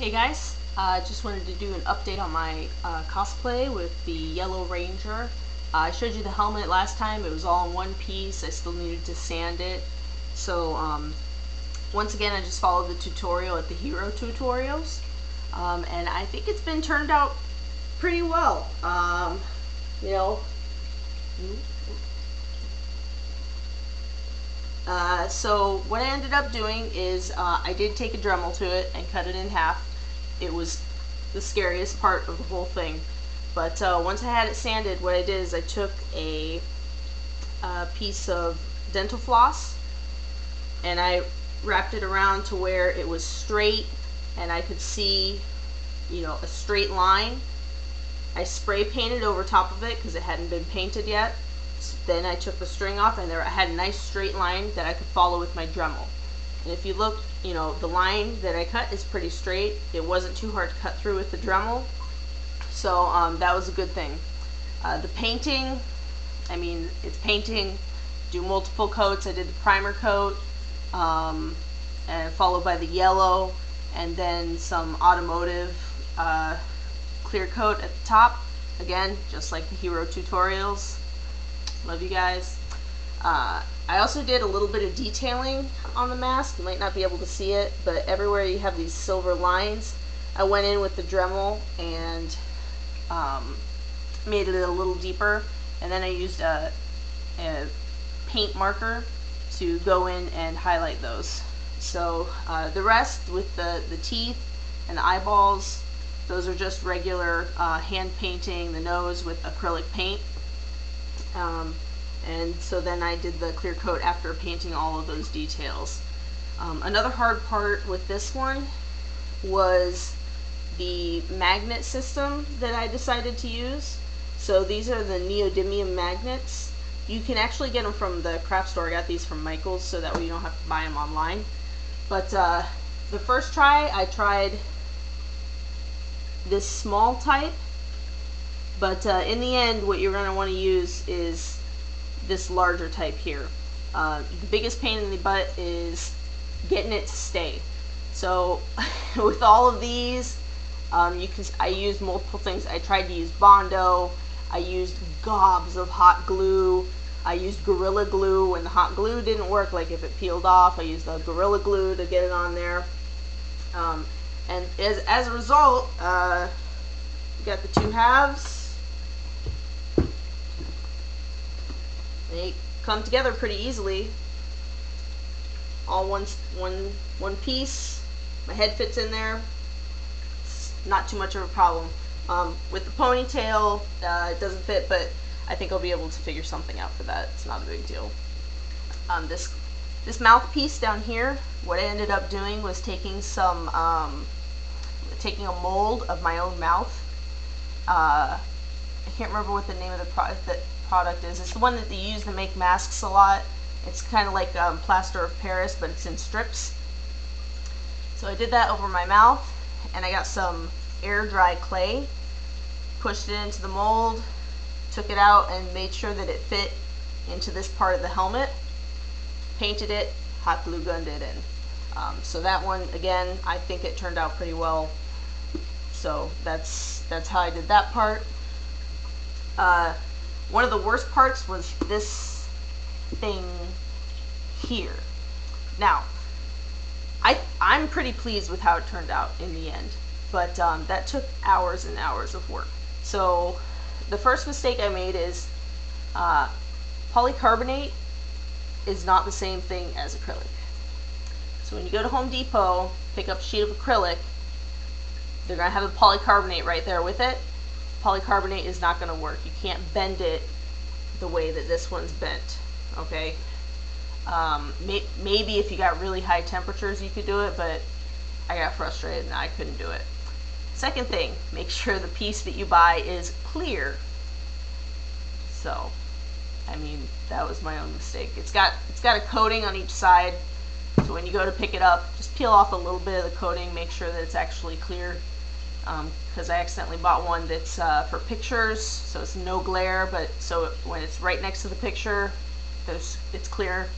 Hey guys, I uh, just wanted to do an update on my uh, cosplay with the Yellow Ranger. Uh, I showed you the helmet last time, it was all in one piece, I still needed to sand it. So um, once again I just followed the tutorial at the Hero Tutorials. Um, and I think it's been turned out pretty well. Um, you know, Uh, so what I ended up doing is uh, I did take a Dremel to it and cut it in half. It was the scariest part of the whole thing. But uh, once I had it sanded, what I did is I took a, a piece of dental floss and I wrapped it around to where it was straight and I could see, you know, a straight line. I spray painted over top of it because it hadn't been painted yet then I took the string off and there I had a nice straight line that I could follow with my Dremel. And if you look, you know, the line that I cut is pretty straight. It wasn't too hard to cut through with the Dremel. So um, that was a good thing. Uh, the painting, I mean, it's painting, do multiple coats. I did the primer coat, um, and followed by the yellow, and then some automotive uh, clear coat at the top. Again, just like the Hero tutorials. Love you guys. Uh, I also did a little bit of detailing on the mask. You might not be able to see it, but everywhere you have these silver lines, I went in with the Dremel and um, made it a little deeper. And then I used a, a, paint marker to go in and highlight those. So uh, the rest with the, the teeth and the eyeballs, those are just regular uh, hand painting the nose with acrylic paint. Um, and so then I did the clear coat after painting all of those details. Um, another hard part with this one was the magnet system that I decided to use. So these are the neodymium magnets. You can actually get them from the craft store. I got these from Michael's so that way you don't have to buy them online. But uh, the first try, I tried this small type but uh, in the end, what you're going to want to use is this larger type here. Uh, the biggest pain in the butt is getting it to stay. So with all of these, um, you can I used multiple things. I tried to use Bondo. I used gobs of hot glue. I used Gorilla Glue when the hot glue didn't work, like if it peeled off. I used the Gorilla Glue to get it on there. Um, and as, as a result, uh, got the two halves They come together pretty easily. All one, one, one piece. My head fits in there. It's not too much of a problem. Um, with the ponytail, uh, it doesn't fit, but I think I'll be able to figure something out for that. It's not a big deal. Um, this this mouthpiece down here, what I ended up doing was taking some, um, taking a mold of my own mouth. Uh, I can't remember what the name of the product that product is. It's the one that they use to make masks a lot. It's kind of like um, plaster of Paris, but it's in strips. So I did that over my mouth, and I got some air dry clay, pushed it into the mold, took it out, and made sure that it fit into this part of the helmet, painted it, hot glue gunned it in. Um, so that one, again, I think it turned out pretty well. So that's that's how I did that part. Uh, one of the worst parts was this thing here. Now, I, I'm pretty pleased with how it turned out in the end, but um, that took hours and hours of work. So the first mistake I made is uh, polycarbonate is not the same thing as acrylic. So when you go to Home Depot, pick up a sheet of acrylic, they're going to have a polycarbonate right there with it polycarbonate is not going to work. You can't bend it the way that this one's bent, okay? Um, may maybe if you got really high temperatures you could do it, but I got frustrated and I couldn't do it. Second thing, make sure the piece that you buy is clear. So, I mean, that was my own mistake. It's got it's got a coating on each side, so when you go to pick it up, just peel off a little bit of the coating, make sure that it's actually clear because um, I accidentally bought one that's uh, for pictures, so it's no glare, but so when it's right next to the picture, there's, it's clear.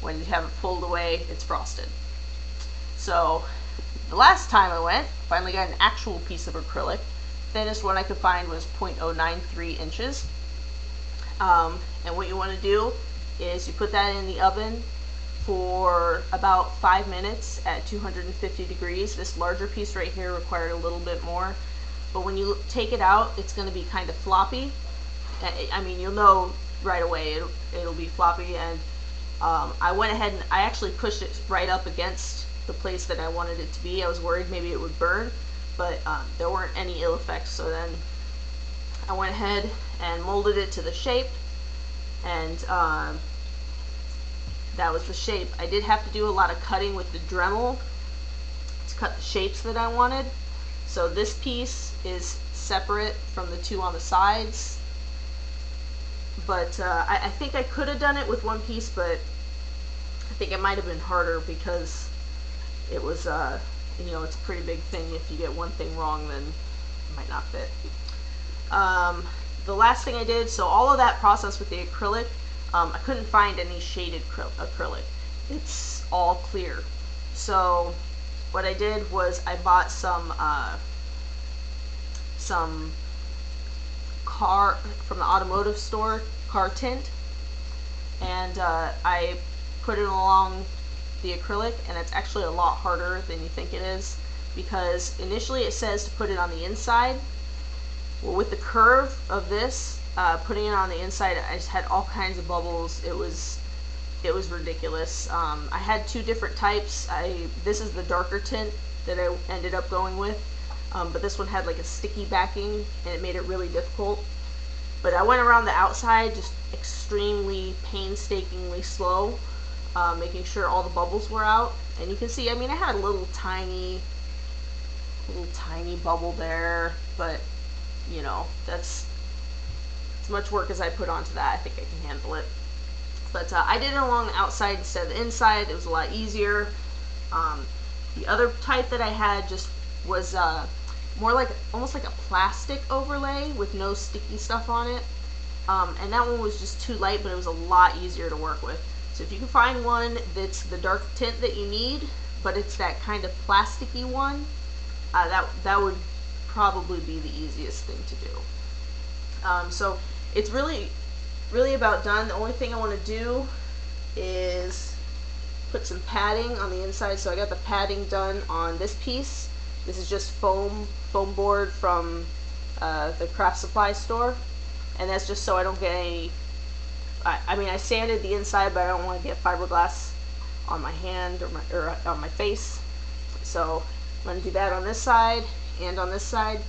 When you have it pulled away, it's frosted. So the last time I went, finally got an actual piece of acrylic. Thinnest one I could find was 0.093 inches. Um, and what you want to do is you put that in the oven for about five minutes at 250 degrees. This larger piece right here required a little bit more. But when you take it out, it's going to be kind of floppy. I mean, you'll know right away it'll, it'll be floppy. And um, I went ahead and I actually pushed it right up against the place that I wanted it to be. I was worried maybe it would burn, but um, there weren't any ill effects. So then I went ahead and molded it to the shape and um, that was the shape. I did have to do a lot of cutting with the Dremel to cut the shapes that I wanted. So this piece is separate from the two on the sides. But uh, I, I think I could have done it with one piece, but I think it might have been harder because it was, uh, you know, it's a pretty big thing. If you get one thing wrong, then it might not fit. Um, the last thing I did, so all of that process with the acrylic, um, I couldn't find any shaded acrylic. It's all clear. So what I did was I bought some uh, some car from the automotive store car tint and uh, I put it along the acrylic and it's actually a lot harder than you think it is because initially it says to put it on the inside well with the curve of this uh, putting it on the inside, I just had all kinds of bubbles. It was it was ridiculous. Um, I had two different types. I this is the darker tint that I ended up going with, um, but this one had like a sticky backing and it made it really difficult. But I went around the outside just extremely painstakingly slow, uh, making sure all the bubbles were out. And you can see, I mean, I had a little tiny, little tiny bubble there, but you know, that's much work as I put onto that, I think I can handle it. But uh, I did it along the outside instead of the inside. It was a lot easier. Um, the other type that I had just was uh, more like almost like a plastic overlay with no sticky stuff on it. Um, and that one was just too light, but it was a lot easier to work with. So if you can find one that's the dark tint that you need, but it's that kind of plasticky one, uh, that that would probably be the easiest thing to do. Um, so it's really, really about done. The only thing I want to do is put some padding on the inside. So I got the padding done on this piece. This is just foam, foam board from uh, the craft supply store. And that's just so I don't get any, I, I mean I sanded the inside but I don't want to get fiberglass on my hand or, my, or on my face. So I'm going to do that on this side and on this side.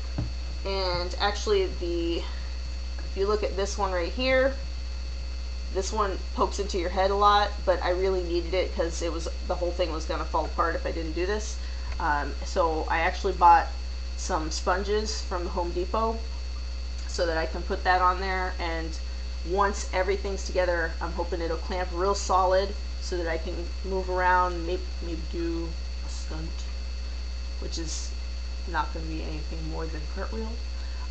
And actually the if you look at this one right here, this one pokes into your head a lot, but I really needed it because it was the whole thing was going to fall apart if I didn't do this. Um, so I actually bought some sponges from Home Depot so that I can put that on there and once everything's together I'm hoping it'll clamp real solid so that I can move around maybe, maybe do a stunt which is not going to be anything more than cartwheel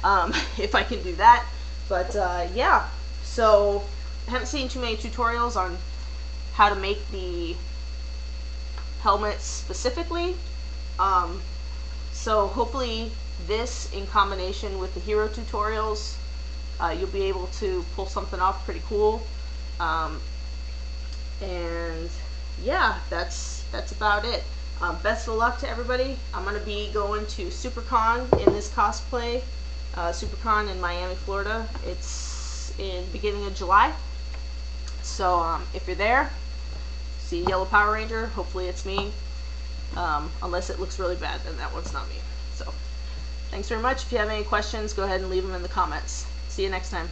um, if I can do that but uh, yeah, so I haven't seen too many tutorials on how to make the helmets specifically. Um, so hopefully this in combination with the hero tutorials, uh, you'll be able to pull something off pretty cool. Um, and yeah, that's that's about it. Um, best of luck to everybody. I'm going to be going to SuperCon in this cosplay uh, SuperCon in Miami, Florida. It's in beginning of July. So um, if you're there, see Yellow Power Ranger. Hopefully it's me. Um, unless it looks really bad, then that one's not me. So thanks very much. If you have any questions, go ahead and leave them in the comments. See you next time.